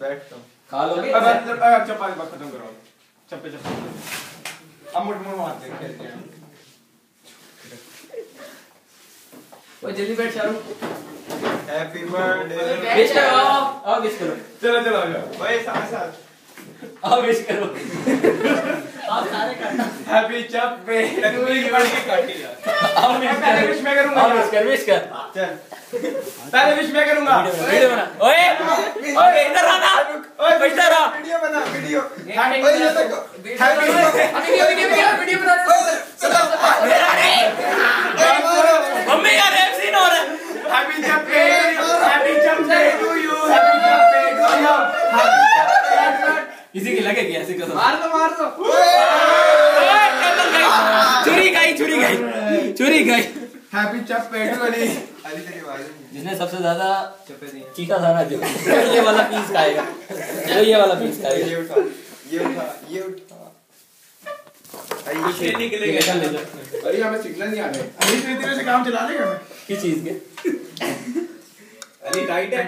बैठ तुम खा लोगे अब अब चपाती बात खत्म करो चप्पे चप्पे अब मुठ मुठ मारते खेलते हैं ओ जल्दी बैठ शाहरुख हैप्पी बर्थडे विश करो आओ आओ विश करो चलो चलो आ जाओ भाई साथ साथ आओ विश करो आप सारे करना हैप्पी चप्पे तू पढ़ के काटी यार आओ विश पहले विश मैं करूँगा। आओ विश कर विश कर चल। पहले विश मैं करूँगा। वीडियो बना। ओए! ओए इधर आना ओए इधर आ। वीडियो बना। वीडियो। ओए ये वीडियो वीडियो वीडियो वीडियो बना मेरा रे मम्मी यार रेप सीन हो रहा है हैप्पी चप्पे हैप्पी चप्पे टू यू हैप्पी चप्पे टू यू किसी की लगे क्या ऐसे कसम मार दो मार दो चुरी गई चुरी गई चुरी गई। हैप्पी चप्पे टू अली। तेरी आवाज़ जिसने सबसे ज़्यादा चप्पे नहीं चीखा था ना जो। ये वाला पीस खाएगा। जो ये वाला पीस खाएगा। ये उठा ये उठा ये उठा। ये निकल ले लो अरे हमें सिग्नल नहीं आ रहे। अली धीरे धीरे से काम चला लेगा मैं किस चीज़ के? अली टाइट है।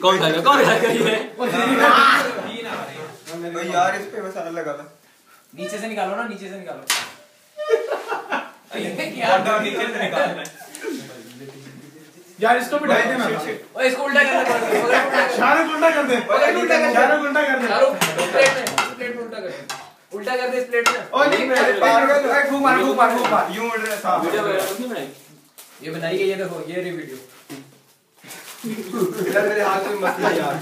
कौन खाएगा? कौन खाएगा? ये ओए यार इस पे मसाला लगा ला नीचे से निकालो ना नीचे से निकालो। यार इसको भी डाल देना। ओए इसको उल्टा कर दे शाहरुख उल्टा कर दे। उल्टा कर दे। शाहरुख उल्टा कर दे। शाहरुख प्लेट में प्लेट में उल्टा कर दे। उल्टा कर दे इस प्लेट में। ओ नहीं है फूक मार फूक मार फूक मार। यूँ उड़ रहा था वीडियो बनाई ये बनाई गई है देखो ये रही वीडियो। इधर मेरे हाथ में मत यार।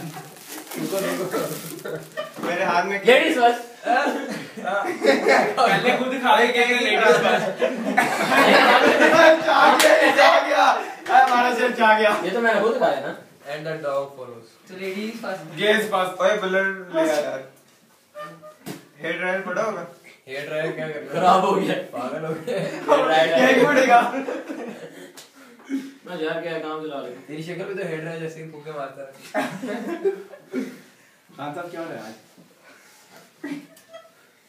मेरे हाथ में लेडीज़ बस पहले खुद खा के लेडीज़ बस आ गया हमारा सिर जा गया ये तो मैंने खुद खाया ना। एंड द डॉग फॉलोज तो लेडीज़ फ़र्स्ट गेस पास ओए ब्लर ले यार। हेड ड्रायर पड़ा होगा? हेयर ड्रायर क्या कर रहा खराब हो गया। पागल हो गया क्या ही उड़ेगा मैं यार क्या काम चला रही तेरी शक्ल भी तो हेयर ड्रायर जैसे ही फूके मारता है। खान साहब क्या हो रहा है आज?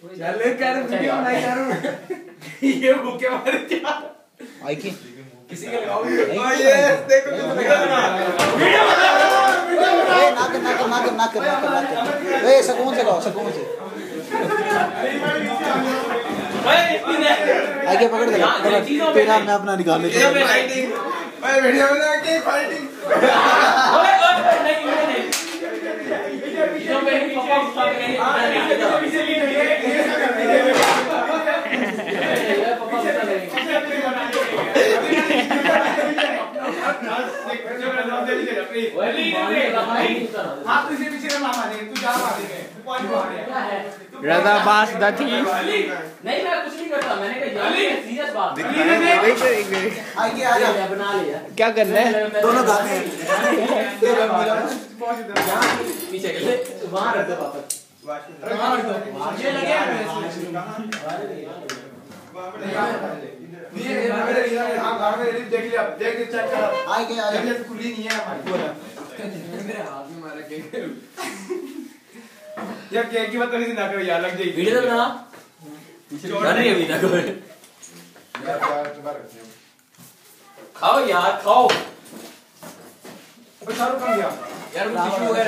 चल कर वीडियो बनाई करूँ। ये भूखे मारे क्या आई की किसी के लगाओ। वीडियो ये देखो कितना लगा ए ना कर ना कर ना कर ना कर ना कर ना कर ए सकून से गाओ सकून से। आगे पकड़ दे तेरा मैं अपना निकाल लेता हूँ। फाइटिंग ओए वीडियो बना के फाइटिंग। ओए ओए नहीं नहीं जो मैं ही पापा उठा के नहीं पापा उठा के हाँ तू इसे पीछे तू जा तू मारे। रजा बास दथी नहीं मैं कुछ नहीं करता मैंने कहा यार सीरियस बात आगे आ जा बना लिया। क्या करना है? दोनों गाते हैं। पीछे के वहाँ रख दो वापस ये लगे देख लिया देख लिया चेक कर। आ देख जा लिया खुली नहीं है हमारी। मेरे हाथ में मारा केक यार केक की बात करी थी? ना करो यार लग जाएगी। वीडियो तो बना रही अभी तक यार यार दोबारा खाओ यार खाओ। अब शाहरुख कहाँ गया। यार वो टिश्यू वगैरह